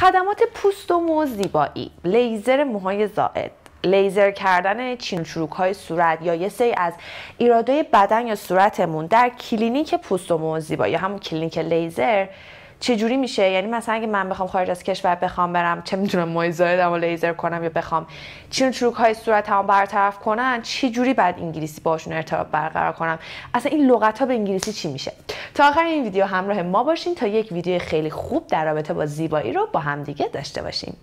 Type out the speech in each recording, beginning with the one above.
خدمات پوست و مو زیبایی. لیزر موهای زائد. لیزر کردن چین چروک های صورت یا یه سری از ایرادای بدن یا صورتمون در کلینیک پوست و مو زیبایی. همون کلینیک لیزر چجوری میشه؟ یعنی مثلا اگه من بخوام خارج از کشور بخوام برم چه می‌دونم موهای زایدم و لیزر کنم یا بخوام چین چروک های صورت هم برطرف کنن چجوری بعد انگلیسی باشون ارتباط برقرار کنم؟ اصلا این لغت ها به انگلیسی چی میشه؟ تا آخر این ویدیو همراه ما باشین تا یک ویدیو خیلی خوب در رابطه با زیبایی رو با همدیگه داشته باشیم.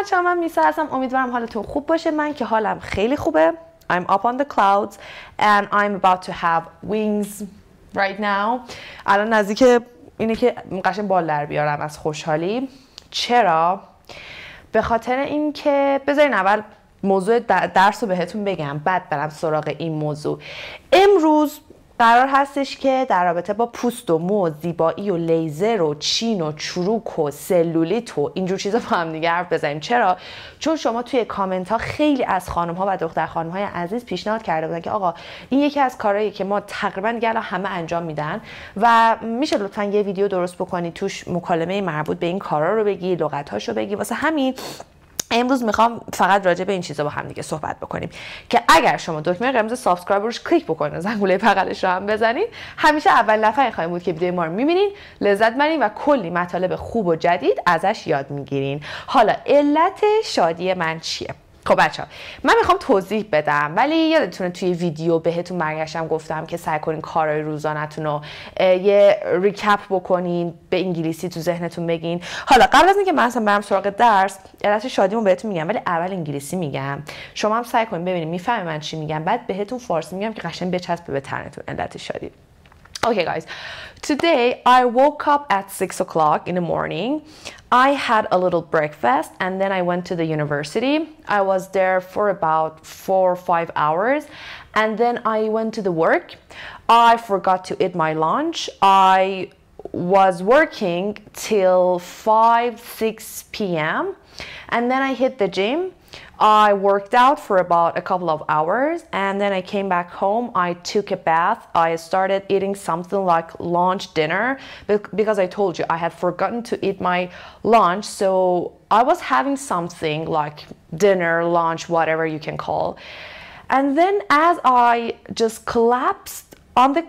بچه من میسا هستم امیدوارم حالتون خوب باشه. من که حالم خیلی خوبه. I'm up on the clouds and I'm about to have wings right now. الان نزدیک اینه که قشن بال در بیارم از خوشحالی. چرا؟ به خاطر اینکه بذارین اول موضوع درس رو بهتون بگم. بعد برم سراغ این موضوع. امروز قرار هستش که در رابطه با پوست و مو زیبایی و لیزر و چین و چروک و سلولیت و اینجور چیزا با هم دیگه حرف بزنیم. چرا؟ چون شما توی کامنت ها خیلی از خانم ها و دختر خانم های عزیز پیشنهاد کرده بودن که آقا این یکی از کارهایی که ما تقریبا دیگه همه انجام میدن و میشه لطفا یه ویدیو درست بکنی توش مکالمه مربوط به این کارا رو بگی لغت هاشو بگی واسه همین امروز می‌خوام فقط راجع به این چیزا با هم دیگه صحبت بکنیم که اگر شما دکمه قرمز subscribe روش کلیک بکنید زنگوله بغلش رو هم بزنید همیشه اولین نفر خواهین بود که ویدیو ما رو می‌بینین لذت ببرین و کلی مطالب خوب و جدید ازش یاد می‌گیرین. حالا علت شادی من چیه؟ خب بچه من می‌خوام توضیح بدم ولی یادتونه توی ویدیو بهتون برگشتم گفتم که سعی کنین کارهای روزانتون رو یه ریکپ بکنین به انگلیسی تو ذهنتون بگین. حالا قبل از اینکه من اصلا برم سراغ درس علت شادیمو بهتون میگم ولی اول انگلیسی میگم. شما هم سعی کنین ببینین می‌فهمین من چی میگم بعد بهتون فارسی میگم که قشنگ بچسبه به تنتون علت شادی. Okay, guys, today I woke up at 6 o'clock in the morning. I had a little breakfast and then I went to the university. I was there for about four or five hours and then I went to the work. I forgot to eat my lunch. I was working till 5 6 p.m. and then I hit the gym I worked out for about a couple of hours and then I came back home. I took a bath. I started eating something like lunch dinner because I told you I had forgotten to eat my lunch. So I was having something like dinner, lunch, whatever you can call. And then as I just collapsed on the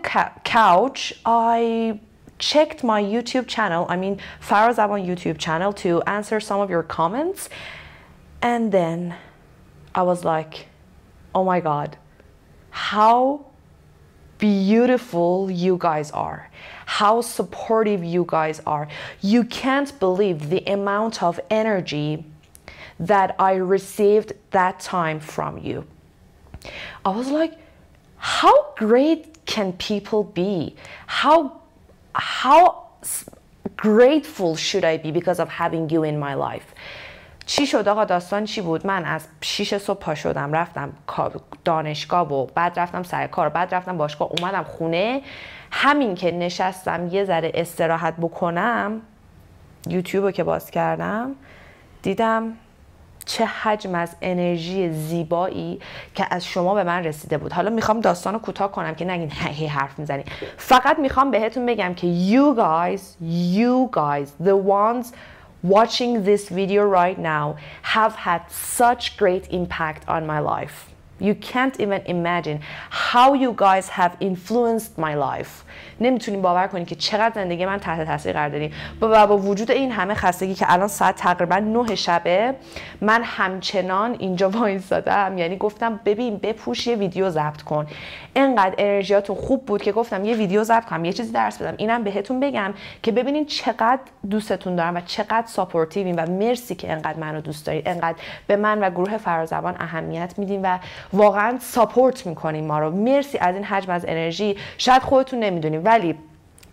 couch, I checked my YouTube channel, I mean Farah Zaban YouTube channel to answer some of your comments. And then I was like, oh my God, how beautiful you guys are, how supportive you guys are. You can't believe the amount of energy that I received that time from you. I was like, how great can people be? How, how grateful should I be because of having you in my life? چی شد آقا؟ داستان چی بود؟ من از 6 صبح پا شدم رفتم دانشگاه و بعد رفتم سر کار بعد رفتم باشگاه اومدم خونه. همین که نشستم یه ذره استراحت بکنم یوتیوب رو که باز کردم دیدم چه حجم از انرژی زیبایی که از شما به من رسیده بود. حالا می‌خوام داستان رو کوتاه کنم که نگین هی حرف می‌زنی. فقط می‌خوام بهتون بگم که you guys you guys the ones watching this video right now have had such great impact on my life. You can't even imagine how you guys have influenced my life. نمی‌تونین باور کنید که چقدر زندگی من تحت تاثیر قرار دادیم. با, با وجود این همه خستگی که الان ساعت تقریبا 9 شبه من همچنان اینجا وایسادم یعنی گفتم ببین بپوش یه ویدیو ضبط کن. انقدر انرژیاتون خوب بود که گفتم یه ویدیو ضبط کنم یه چیزی درس بدم. اینم بهتون بگم که ببینین چقدر دوستتون دارم و چقدر supportive ین و مرسی که انقدر منو دوست دارید. انقدر به من و گروه فرازبان اهمیت میدین و واقعا ساپورت می‌کنین ما رو. مرسی از این حجم از انرژی. شاید خودتون نمی‌دونین ولی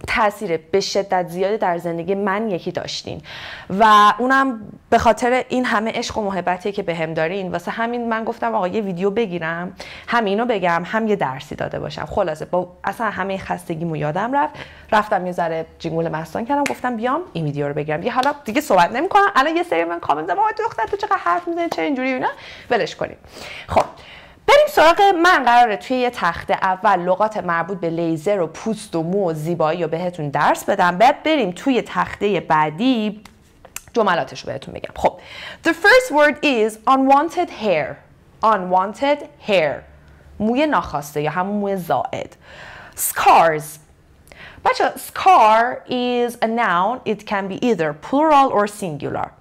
تاثیر به شدت زیادی در زندگی من یکی داشتین. و اونم به خاطر این همه عشق و محبتی که بهم دارین واسه همین من گفتم آقا یه ویدیو بگیرم هم اینو بگم هم یه درسی داده باشم. خلاصه با اصلا همه خستگیمو یادم رفت. رفتم یه ذره جینگول مستان کردم گفتم بیام این ویدیو رو بگیرم. یه حالا دیگه صحبت نمی‌کنم. الان یه سری من کامنت دادم تو دختر تو چقدر حرف می‌زنی؟ چه اینجوری اینا؟ ولش کنیم. خب. بریم سراغ من. قراره توی یه تخته اول لغات مربوط به لیزر و پوست و مو و زیبایی رو بهتون درس بدم. بعد بریم توی تخته بعدی جملاتش رو بهتون بگم. خب The first word is unwanted hair. Unwanted hair. موی ناخواسته یا همون موی زائد. Scars. بچه scar is a noun. It can be either plural or singular.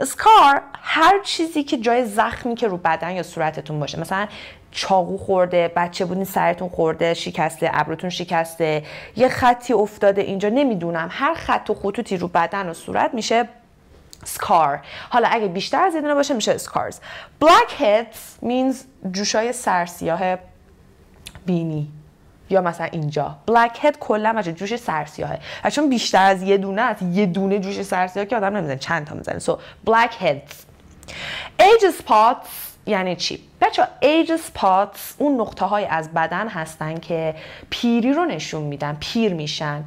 Scar هر چیزی که جای زخمی که رو بدن یا صورتتون باشه. مثلا چاقو خورده بچه بودین سرتون خورده شکسته ابروتون شکسته یه خطی افتاده اینجا نمی‌دونم. هر خط و خطوطی رو بدن و صورت میشه scar. حالا اگه بیشتر از یه باشه میشه scars. Blackheads means جوشای سرسیاه بینی. یا مثلا اینجا. Black head کلا بچه جوش سرسیاهه. و چون بیشتر از یه دونه از یه دونه جوش سرسیاه که آدم نمی‌زنه چند تا می‌زنه. So black heads age spots یعنی چی؟ بچه age spots اون نقطه های از بدن هستن که پیری رو نشون میدن پیر میشن.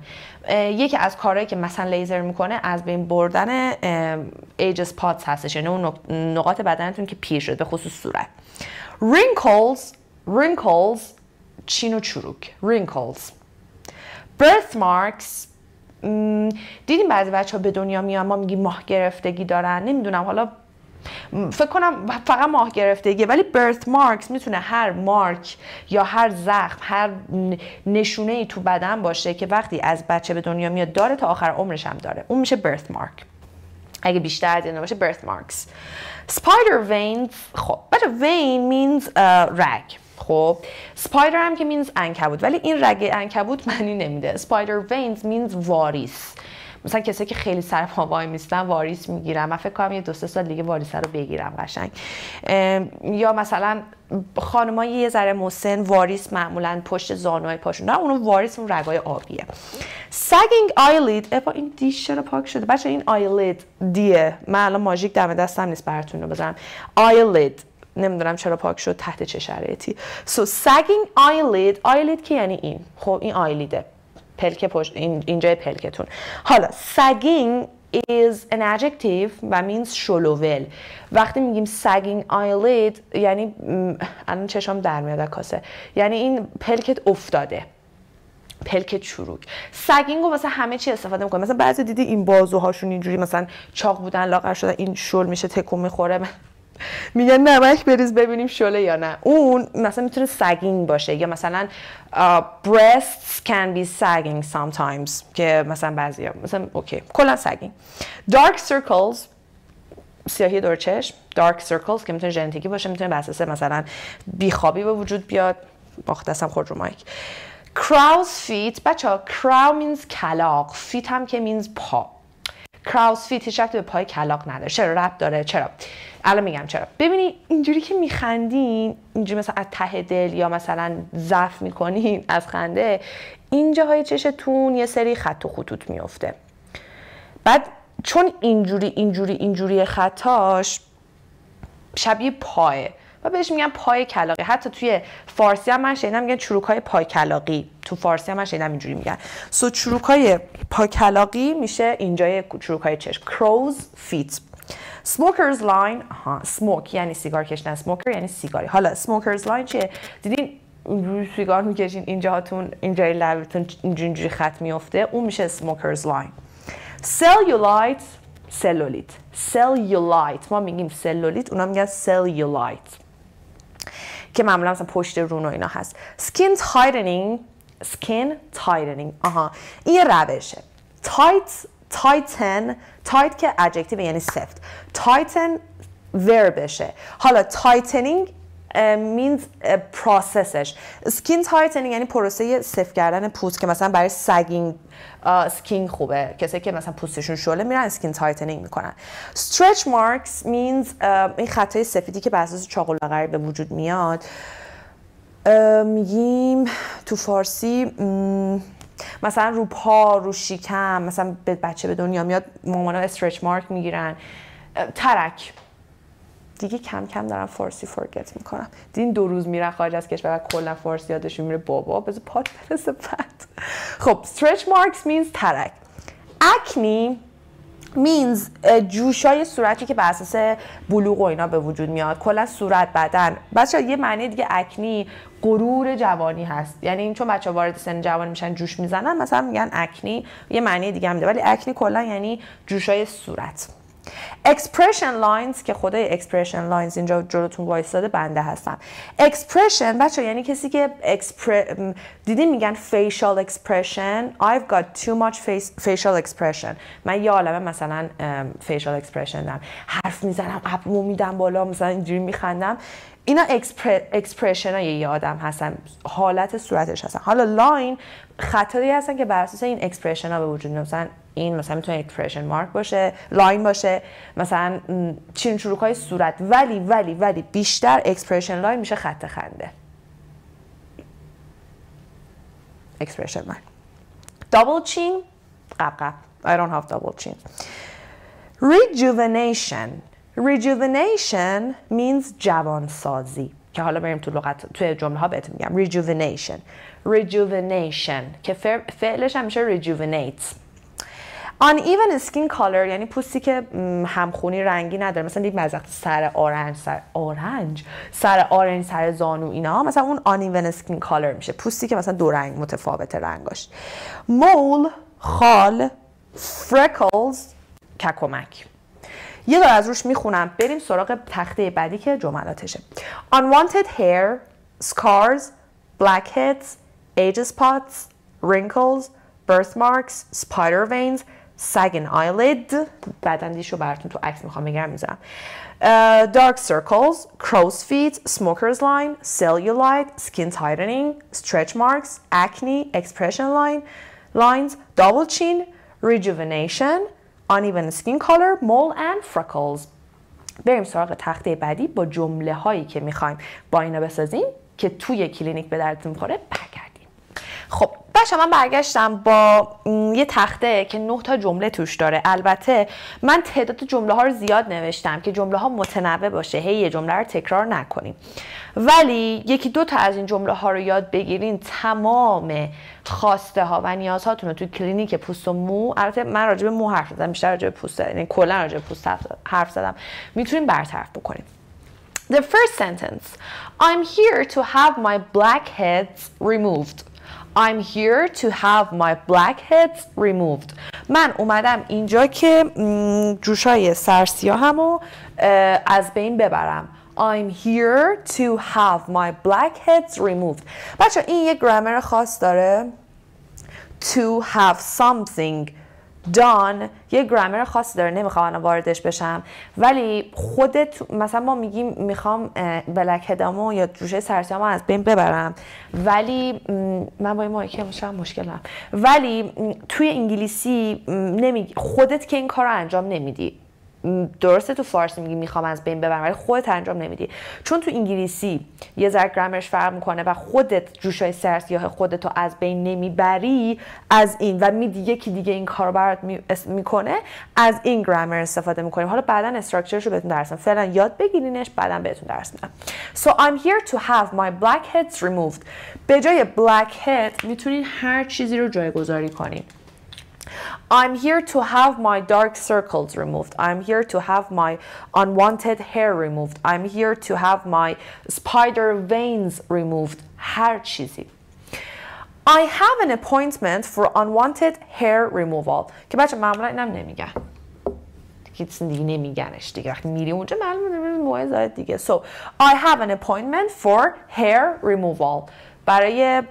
یکی از کارهایی که مثلا لیزر می‌کنه از بین بردن age spots هستش. یعنی اون نقاط بدنتون که پیر شده به خصوص صورت. Wrinkles wrinkles چین و چروک wrinkles. Birthmarks دیدیم بعضی بچه ها به دنیا میان ما میگیم ماه گرفتگی دارن نمی‌دونم حالا فکر کنم فقط ماه گرفتگی ولی برث مارکس می‌تونه هر مارک یا هر زخم هر نشونه ای تو بدن باشه که وقتی از بچه به دنیا میاد داره تا آخر عمرش هم داره. اون میشه برث مارک اگه بیشتر از باشه برث مارکس سپایدر وینز خب بچه vein means رگ خب spider هم که means عنکبوت ولی این رگ عنکبوت معنی نمیده. spider veins means واریس. مثلا کسی که خیلی سر پا وای میستن واریس می‌گیرن من فکر کنم یه دو سه سال دیگه واریس رو بگیرم قشنگ. یا مثلا خانمای یه ذره مسن واریس معمولا پشت زانوهای پاشون. نه اونو واریس اون رگای آبیه. sagging eyelid ای بابا این d ش چرا پاک شده؟ بچه این eyelid دیه. من الان ماژیک دم دستم نیست براتون رو بزنم آیلید نمی‌دونم چرا پاک شد تحت چه شرایطی. So sagging eyelid eyelid که یعنی این. خب این آیلیده پلک پشت این اینجای پلکتون. حالا sagging is an adjective و means شلوول. وقتی میگیم sagging eyelid یعنی الان چشام در میاد کاسه یعنی این پلکت افتاده. پلک چروک. sagging واسه همه چی استفاده می‌کنه مثلا بعضی دیدی این بازوهاشون اینجوری مثلا چاق بودن لاغر شده این شل میشه تکون می‌خوره. میگن نمک بریز ببینیم شله یا نه. اون مثلا می‌تونه sagging باشه یا مثلا breasts can be sagging sometimes که مثلا بعضی ها مثلا okay کلا sagging dark circles سیاهی دور چشم dark circles که می‌تونه ژنتیکی باشه می‌تونه بر اساس مثلا بیخوابی به وجود بیاد باخت دستم خود رو مایک. Crow's feet بچه ها crow means کلاق feet هم که means پا. کراوس فیت هیچ به پای کلاق نداره. چرا؟ رب داره. چرا؟ الان میگم چرا. ببینی اینجوری که میخندین اینجوری مثلا از ته دل یا مثلا ضعف می‌کنین از خنده اینجاهای چشتون یه سری خط و خطوط میفته بعد چون اینجوری اینجوری اینجوری خطاش شبیه پایه. و بهش میگن پای کلاغی حتی توی فارسی هم من شنیدم میگن چروک های پای کلاغی تو فارسی هم من شنیدم اینجوری میگن. so چروک های پای کلاغی میشه اینجای چروک های چشم. crow's feet smoker's line ها سموک یعنی سیگار کشیدن smoker یعنی سیگاری حالا smoker's line چیه دیدین سیگار می‌کشین اینجاهاتون اینجای لبتون اینجوری خط میفته اون میشه smoker's line cellulite سلولیت cellulite ما میگیم سلولیت اونا میگن cellulite که معمولا مثلا پشت رون و اینا هست skin tightening skin tightening. آها این یه روشه tight tighten tight که adjective یعنی سفت tighten verb شه حالا tightening means process ش skin tightening یعنی پروسه سفت کردن پوست که مثلا برای sagging skin خوبه کسی که مثلا پوستشون شله میرن skin tightening می‌کنن stretch marks means این خطای سفیدی که بر اساس چاقی به وجود میاد میگیم تو فارسی مثلا رو پا رو شیکم مثلا به بچه به دنیا میاد مامانا stretch mark می‌گیرن. ترک. دیگه کم کم دارم فارسی forget می‌کنم. دیدین دو روز میرن خارج از کشور و کلا فارسی یادشون میره. بابا بذار پات برسه بعد. خب stretch marks means ترک. اکنی means جوشای صورتی که بر اساس بلوغ و اینا به وجود میاد کلا صورت بدن. بچه یه معنی دیگه اکنی غرور جوانی هست. یعنی این چون بچه وارد سن جوانی میشن جوش می‌زنن مثلا میگن اکنی یه معنی دیگه هم میده. ولی اکنی کلا یعنی جوشای صورت. Expression lines که خدای expression lines اینجا جلوتون وایستاده بنده هستم expression بچه یعنی کسی که دیدین میگن facial expression. I've got too much facial expression. من یه عالمه مثلا facial expression دارم. حرف می‌زنم لبمو میدم بالا مثلا اینجوری میخندم. اینا expression های یه آدم هستن. حالت صورتش هستن. حالا line خطایی هستن که بر اساس این expression ها به وجود مثلا این مثلا می‌تونه expression mark باشه line باشه مثلا چین چروک های صورت ولی ولی ولی بیشتر expression line میشه خط خنده. expression line double chin غبغب I don't have double chin. Rejuvenation. Rejuvenation means جوانسازی. که حالا بریم تو لغت توی جمله ها بهتون میگم. Rejuvenation. Rejuvenation. که فعلش هم میشه rejuvenate. Uneven skin color یعنی پوستی که همخونی رنگی نداره. مثلا یک مزق سر آرنج سر آرنج سر آرنج سر زانو اینا مثلا اون uneven skin color میشه. پوستی که مثلا دو رنگ متفاوت رنگاش. مول خال freckles ککمک. یه دار از روش می‌خونم. بریم سراغ تخته بعدی که جملاتشه. Unwanted hair scars blackheads age spots wrinkles birthmarks spider veins sagging eyelid بدندیشو براتون تو عکس می‌خوام بگم می‌ذارم uh, dark circles, crow's feet, smoker's line, cellulite, skin tightening, stretch marks, acne, expression line, lines, double chin, rejuvenation, uneven skin color, mole and freckles. بریم سراغ تخته بعدی با جمله هایی که می‌خوایم با اینا بسازیم که توی کلینیک به دردتون می‌خوره برگردیم خب بچه من برگشتم با یه تخته که نه تا جمله توش داره. البته من تعداد جمله ها رو زیاد نوشتم که جمله ها متنوع باشه. هی یه جمله رو تکرار نکنیم. ولی یکی دو تا از این جمله ها رو یاد بگیرین تمام خواسته ها و نیازهاتون رو توی کلینیک پوست و مو البته من راجع به مو حرف زدم بیشتر راجع به پوست یعنی کلا راجع به پوست حرف زدم. می‌تونیم برطرف بکنیم. The first sentence. I'm here to have my blackheads removed. I'm here to have my blackheads removed من اومدم اینجا که جوشای سرسیاهمو از بین ببرم I'm here to have my blackheads removed بچه این یک گرامر خاص داره to have something done یه گرامر خاصی داره نمی‌خوام الان واردش بشم. ولی خودت مثلا ما میگیم می‌خوام بلک هدامو یا جوشه سرسیامو از بین ببرم. ولی من با این مایکه مشکل دارم. ولی توی انگلیسی نمیگی خودت که این کار انجام نمیدی. درسته تو فارسی میگی می‌خوام از بین ببرم ولی خودت انجام نمیدی. چون تو انگلیسی یه ذره گرامرش فرق می‌کنه و خودت جوشای سرسیاه خودت رو از بین نمی‌بری از این و میدی یکی دیگه این کار برات می‌کنه از این گرامر استفاده می‌کنیم حالا بعدا استراکچرش رو بهتون درس فعلا یاد بگیرینش بعدا بهتون درس میدم. So I'm here to have my blackheads removed. به جای blackhead می‌تونین هر چیزی رو جایگذاری کنین. I'm here to have my dark circles removed. I'm here to have my unwanted hair removed. I'm here to have my spider veins removed. هر چیزی. I have an appointment for unwanted hair removal. که بچه معمولا اینم نمیگن. کسی دیگه نمیگنش دیگه وقتی میری اونجا معلومه موه زاید دیگه so I have an appointment for hair removal برای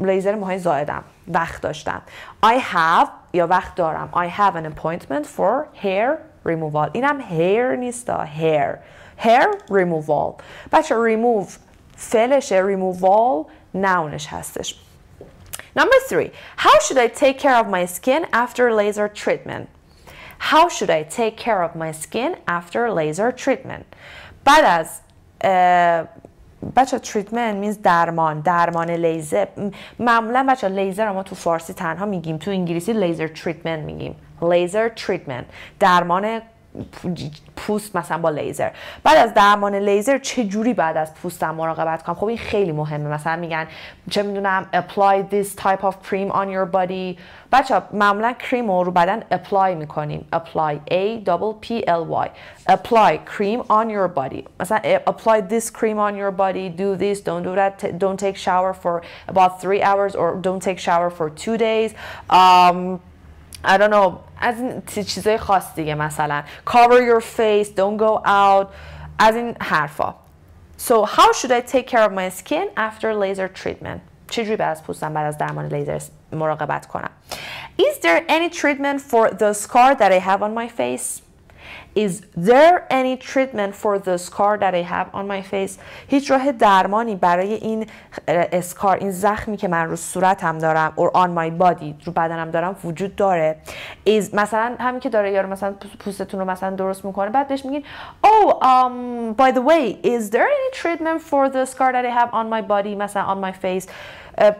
لیزر موهای زایدم وقت داشتم I have یا وقت دارم I have an appointment for hair removal اینم hair نیست hair hair removal بچه remove فعلشه removal noun ش هستش Number three, how should I take care of my skin after laser treatment? How should I take care of my skin after laser treatment? بعد از بچه treatment means درمان درمان لیزر معمولا بچه لیزر ما تو فارسی تنها میگیم تو انگلیسی laser treatment میگیم. laser treatment درمان پوست مثلا با لیزر بعد از درمان لیزر چه جوری بعد از پوستم مراقبت کنم خب این خیلی مهمه مثلا میگن چه می‌دونم apply this type of cream on your body بچه معمولا کریم رو رو بدن apply می‌کنیم apply a double p l y apply cream on your body مثلا apply this cream on your body do this don't do that don't take shower for about three hours or don't take shower for two days um, I don't know از این چیزای خاص دیگه مثلا cover your face don't go out از این حرفا so how should I take care of my skin after laser treatment چجوری بعد از پوستم بعد از درمان لیزر مراقبت کنم is there any treatment for the scar that I have on my face Is there any treatment for the scar that I have on my face? هیچ راه درمانی برای این اسکار این زخمی که من رو صورتم دارم or on my body رو بدنم دارم وجود داره is مثلا همین که داره یارو مثلا پوستتون رو مثلا درست می‌کنه بعد بهش میگین oh um by the way is there any treatment for the scar that I have on my body مثلا on my face uh,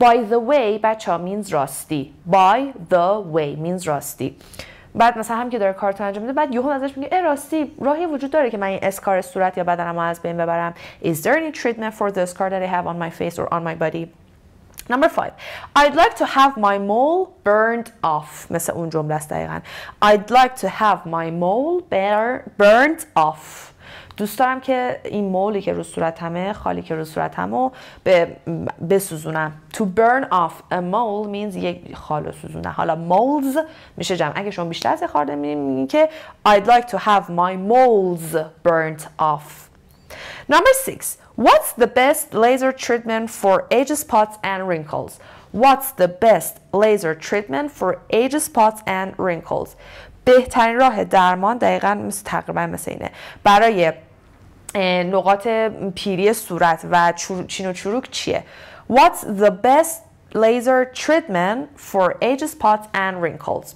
by the way بچه ها means راستی by the way means راستی بعد مثلا هم که داره کارتون انجام میده بعد یهو ازش میگه ای راستی راهی وجود داره که من این اسکار صورت یا بدنم از بین ببرم is there any treatment for the scar that I have on my face or on my body Number five, I'd like to have my mole burned off. مثل اون جمله است دقیقا. I'd like to have my mole burned off. دوست دارم که این مولی که رو صورتمه خالی که رو صورتمو به بسوزونم to burn off a mole means یک خال سوزونه حالا moles میشه جمع اگه شما بیشتر از خارده میگین که I'd like to have my moles burnt off Number six, what's the best laser treatment for age spots and wrinkles? What's the best laser treatment for age spots and wrinkles? بهترین راه درمان دقیقا مثل تقریبا مثل اینه برای نقاط پیری صورت و چین و چروک چیه What's the best laser treatment for age spots and wrinkles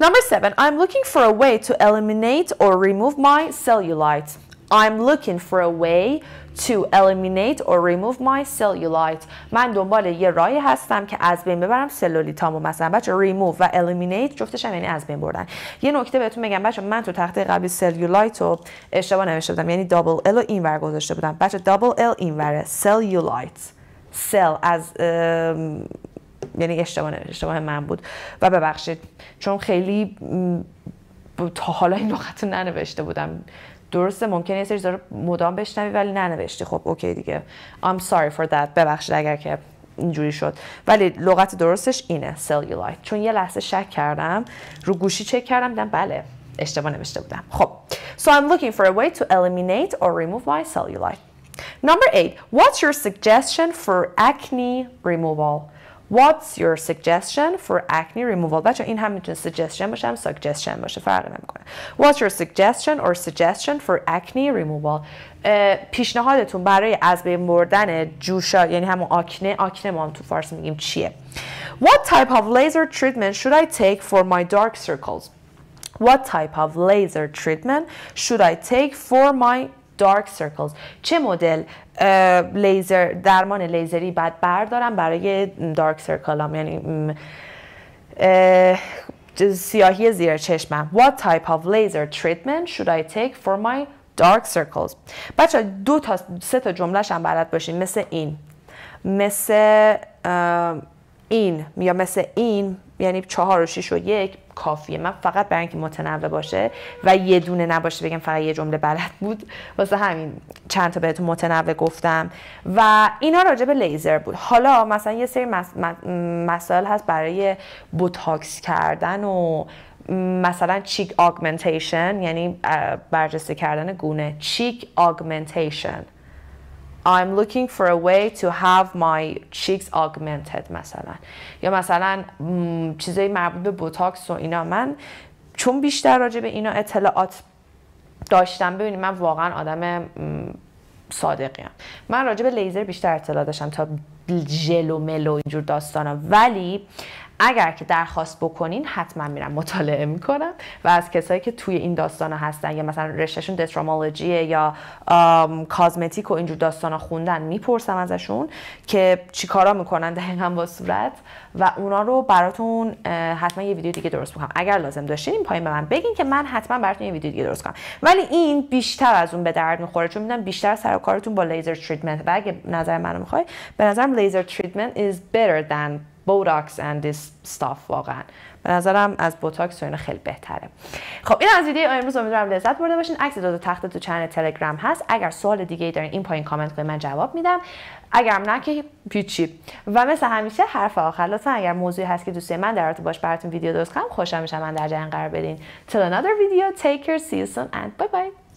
Number seven, I'm looking for a way to eliminate or remove my cellulite. I'm looking for a way to eliminate or remove my cellulite. من دنبال یه راهی هستم که از بین ببرم سلولیتامو. مثلا بچه remove و eliminate جفتش هم یعنی از بین بردن. یه نکته بهتون بگم بچه من تو تخته قبلی سلولایت رو اشتباه نوشته بودم. یعنی دابل ال رو این ور گذاشته بودم. بچه دابل ال این وره سلولایت سل از یعنی اشتباه اشتباه من بود. و ببخشید چون خیلی تا حالا این رو ننوشته بودم. درسته ممکنه یه سری مدام بشنوی ولی ننوشتی. خب اوکی دیگه. I'm sorry for that. ببخشید اگر که اینجوری شد. ولی لغت درستش اینه cellulite. چون یه لحظه شک کردم رو گوشی چک کردم دیدم بله اشتباه نوشته بودم. خب so I'm looking for a way to eliminate or remove my cellulite. Number eight what's your suggestion for acne removal? What's your suggestion for acne removal? بچه این هم میتونه suggestion باشه هم suggestion باشه فرق نمیکنه. What's your suggestion or suggestion for acne removal? پیشنهادتون برای از بین بردن جوشا یعنی همون آکنه آکنه ما هم تو فارسی میگیم چیه؟ What type of laser treatment should I take for my dark circles? What type of laser treatment should I take for my dark circles. چه مدل؟ لیزر درمان لیزری بعد بردارم برای دارک سرکلام یعنی سیاهی زیر چشمم. What type of laser treatment should I take for my dark circles? بچه دو تا سه تا جملهش هم بلد باشین. مثل این. مثل این یا مثل این یعنی چهار و شیش و یک. کافیه. من فقط برای اینکه متنوع باشه و یه دونه نباشه بگم فقط یه جمله بلد بود واسه همین چند تا بهتون متنوع گفتم. و اینا راجع به لیزر بود. حالا مثلا یه سری مسائل هست برای بوتاکس کردن و مثلا cheek augmentation یعنی برجسته کردن گونه cheek augmentation. I'm looking for a way to have my cheeks augmented مثلا. یا مثلا چیزای مربوط به بوتاکس و اینا. من چون بیشتر راجع به اینا اطلاعات داشتم ببینید من واقعا آدم صادقیم. من راجع به لیزر بیشتر اطلاع داشتم تا ژل و مل و اینجور داستانا. ولی اگر که درخواست بکنین حتما میرم مطالعه می‌کنم. و از کسایی که توی این داستان هستن یا مثلا رشتهشون دسترامولوژیه یا کازمتیک و اینجور داستان خوندن می‌پرسم ازشون که چیکارا می‌کنن دقیقا با صورت. و اونا رو براتون حتما یه ویدیو دیگه درست می‌کنم. اگر لازم داشتین پایین به من بگین که من حتما براتون یه ویدیو دیگه درست کنم ولی این بیشتر از اون به درد می‌خوره چون می‌دونم بیشتر سر کارتون با laser treatment و اگه نظر منو می‌خوای به نظرم laser treatment is better than botox and this stuff واقعا. به نظرم از بوتاکس و خیلی بهتره. خب این از ویدیو امروز امیدوارم لذت برده باشین. عکس دو تخته تو چنل تلگرام هست. اگر سوال دیگه ای دارین این پایین کامنت کنید من جواب میدم. اگرم نه که پیچی و مثل همیشه حرف آخر لطفا اگر موضوعی هست که دوستی من در باش براتون ویدیو درست کنم خوشحال میشم من در جریان قرار بدین. Till another video. Take care. See you soon and bye bye